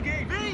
game.